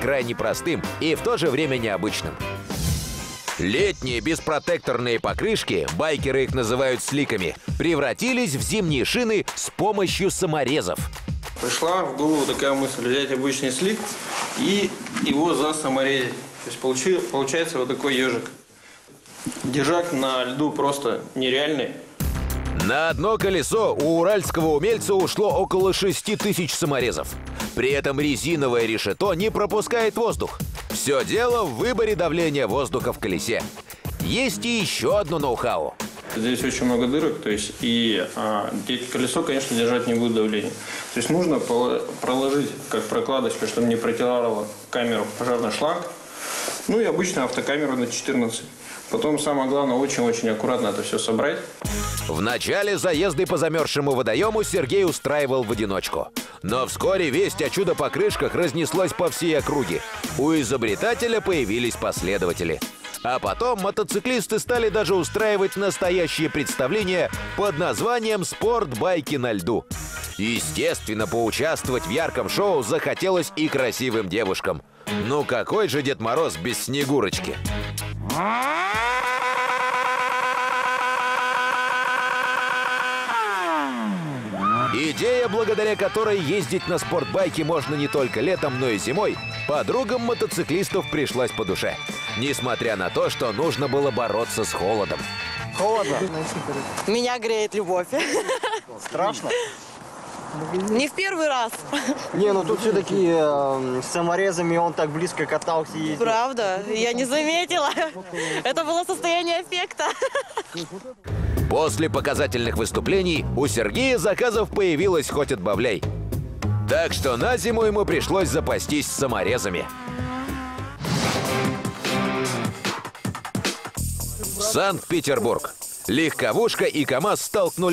крайне простым и в то же время необычным. Летние беспротекторные покрышки, байкеры их называют сликами, превратились в зимние шины с помощью саморезов. Пришла в голову такая мысль взять обычный слик и его за саморезить. То есть получи, получается вот такой ежик. Держак на льду просто нереальный. На одно колесо у уральского умельца ушло около 6 тысяч саморезов. При этом резиновое решето не пропускает воздух. Все дело в выборе давления воздуха в колесе. Есть и еще одно ноу-хау. Здесь очень много дырок, то есть и а, колесо, конечно, держать не будет давления. То есть нужно проложить как прокладочку, чтобы не протирало камеру пожарный шланг. Ну и обычно автокамеру на 14. Потом самое главное, очень-очень аккуратно это все собрать. В начале заезды по замерзшему водоему Сергей устраивал в одиночку. Но вскоре весть о чудо-покрышках разнеслась по всей округе. У изобретателя появились последователи. А потом мотоциклисты стали даже устраивать настоящие представления под названием «Спорт-байки на льду». Естественно, поучаствовать в ярком шоу захотелось и красивым девушкам. Ну какой же Дед Мороз без Снегурочки? Идея, благодаря которой ездить на спортбайке можно не только летом, но и зимой, подругам мотоциклистов пришлась по душе. Несмотря на то, что нужно было бороться с холодом. Холодно? Меня греет любовь. Страшно? Не в первый раз. Не, ну тут все-таки э, с саморезами он так близко катался. Ездил. Правда? Я не заметила. Это было состояние эффекта. После показательных выступлений у Сергея заказов появилось хоть отбавляй. Так что на зиму ему пришлось запастись саморезами. Санкт-Петербург. Легковушка и КАМАЗ столкнулись